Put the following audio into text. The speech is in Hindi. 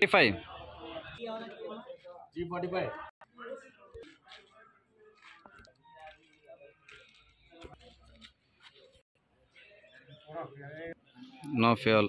Forty five ji no fuel.